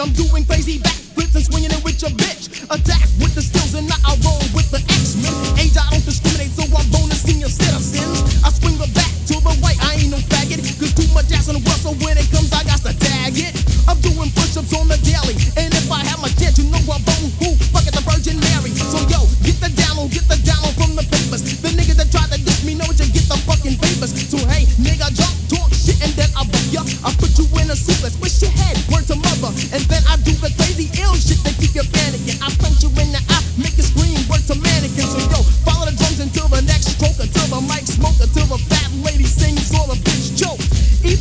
I'm doing crazy backflips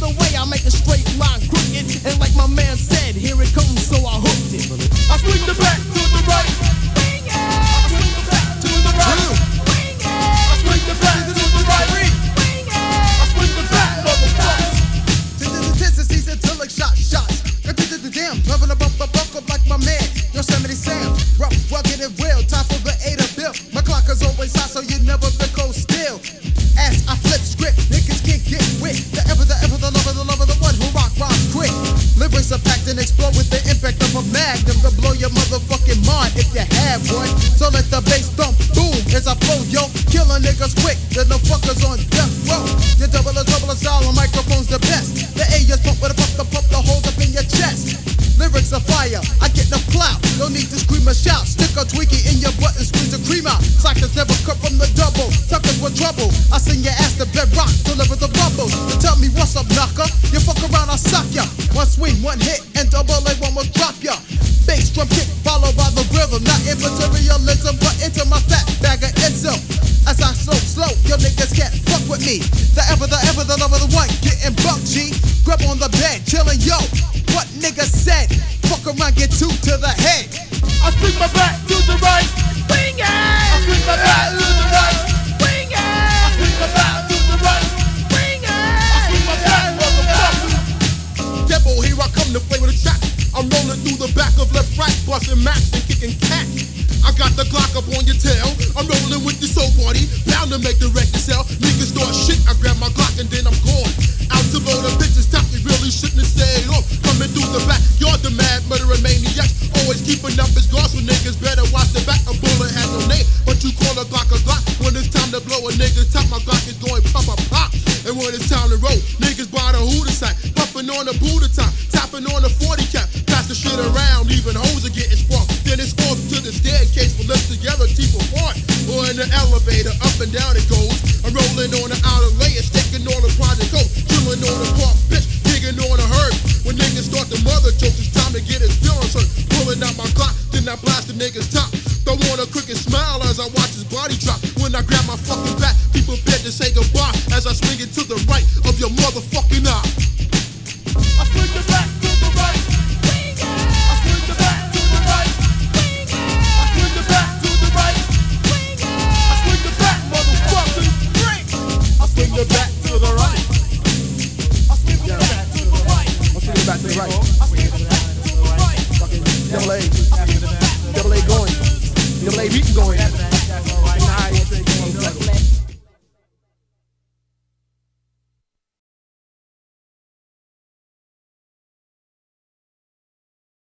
Either way, I make a straight line crooked. And like my man said, here it comes, so I hooked it. I swing the back to the right. I swing the back to the right. I swing the the. I swing the back, motherfuckers. Tendencies until like shot shots. The damn, loving a bump a bump like my man. Yosemite Sam, rough, rugged and real. Time your motherfucking mind if you have one. So let the bass thump, boom, as I flow, yo. Killing niggas quick, the fuckers on death row. The double a double style on microphones the best. The A is pump with a pump, the pump, the holes up in your chest. Lyrics are fire, I get no clout. No need to scream or shout. Stick a Twinkie in your butt and squeeze the cream out. Sockets never cut from the double. Tuckers with trouble. I sing your ass to bedrock, deliver the rumble. To tell me what's up, knocker. You fuck around, I'll suck ya. One swing, one hit, and double A, one will drop the ever, the love of the one, getting buck G. Grab on the bed, chillin', yo. What nigga said? Fuck around, get two to the head. I swing my back to the right. Swing it. I swing my back to the right. Swing it. I swing my back to the right. Swing it. I swing my back, motherfucker. Debo, here I come to play with a track. I'm rolling through the back of left, right, busting max and the Glock up on your tail. I'm rolling with the soul party, bound to make the record sell. Niggas start shit, I grab my Glock and then I'm gone. Out to blow the bitches, I blast the nigga's top. Throw on a crooked smile as I watch his body drop. When I grab my fucking going.